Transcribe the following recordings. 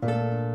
Música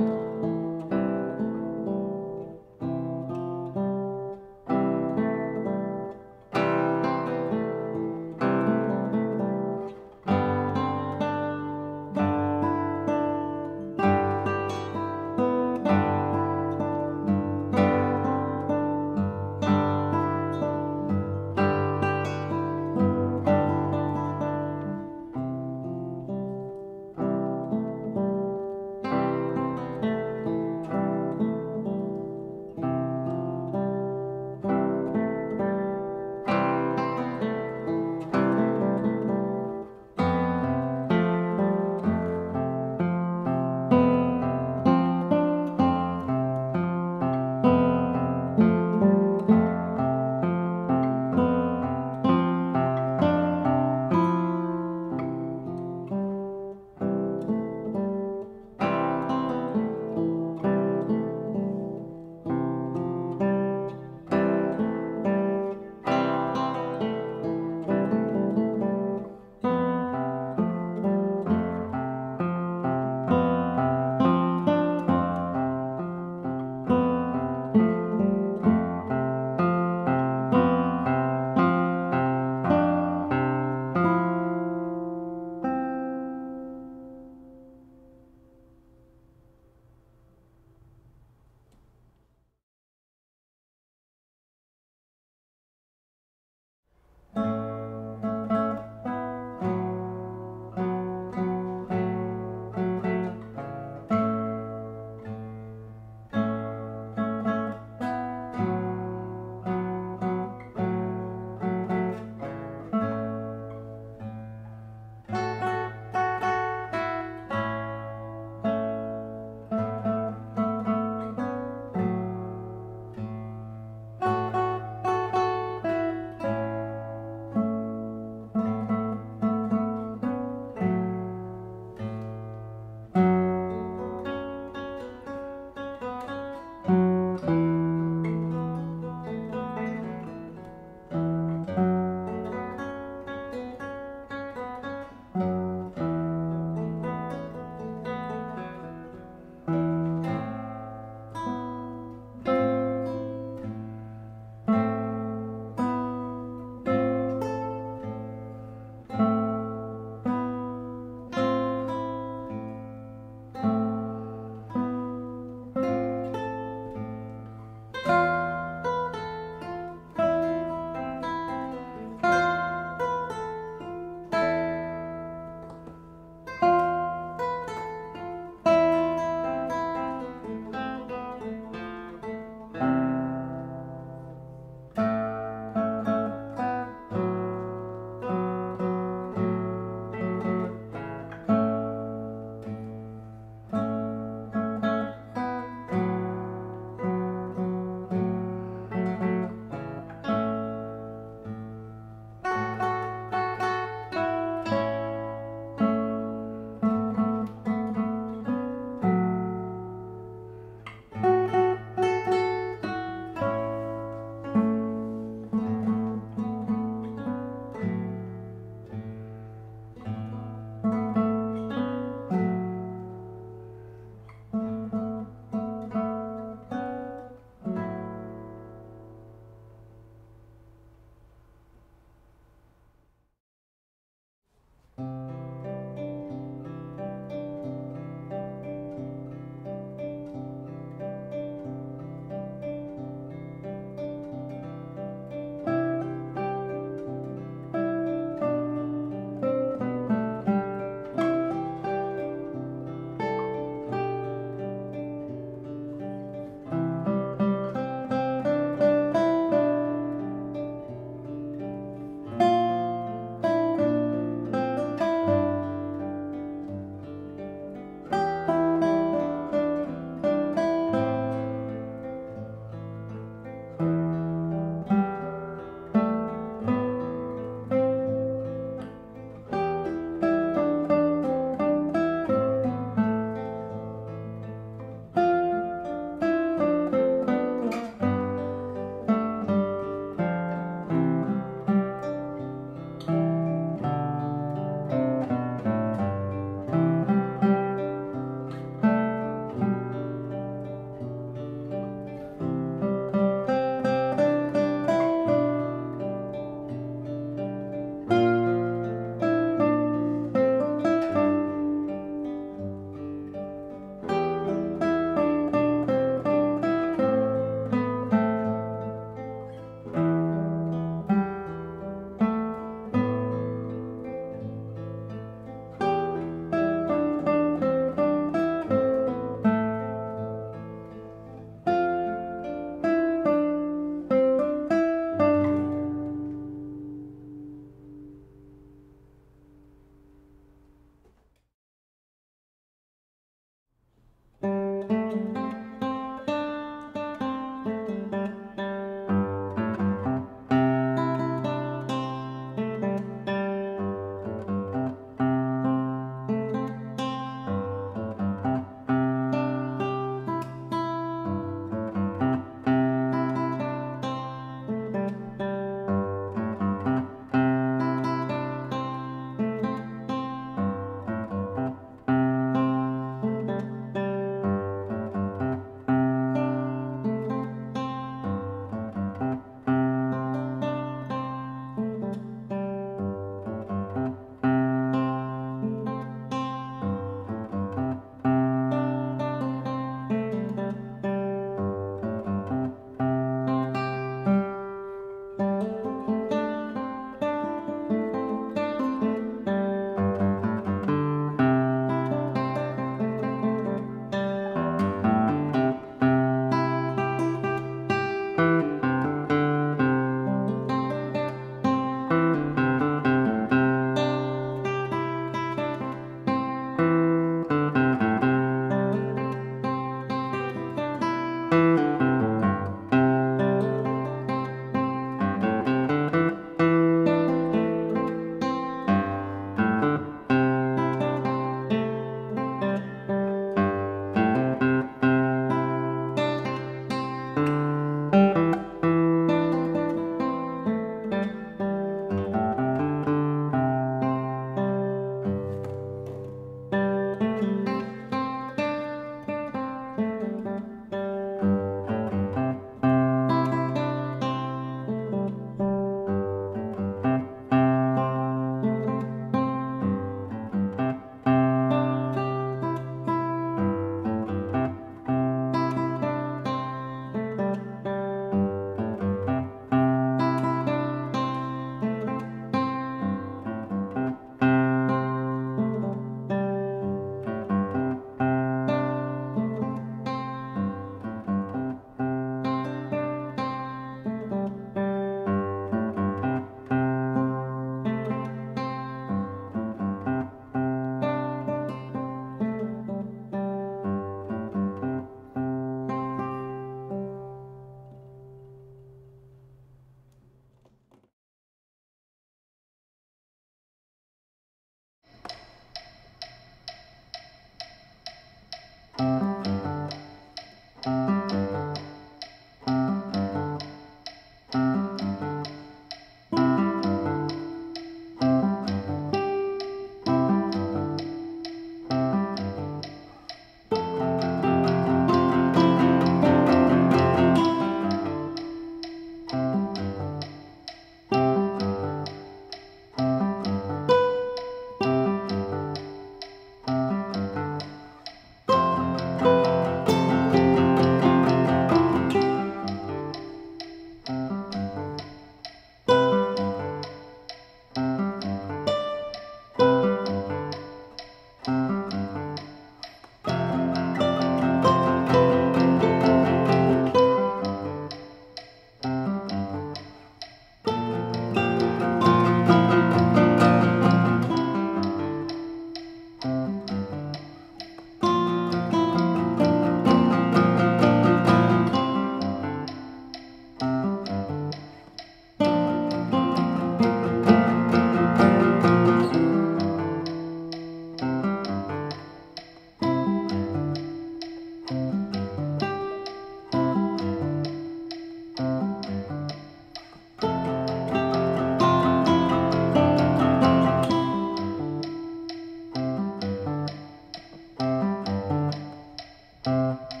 Música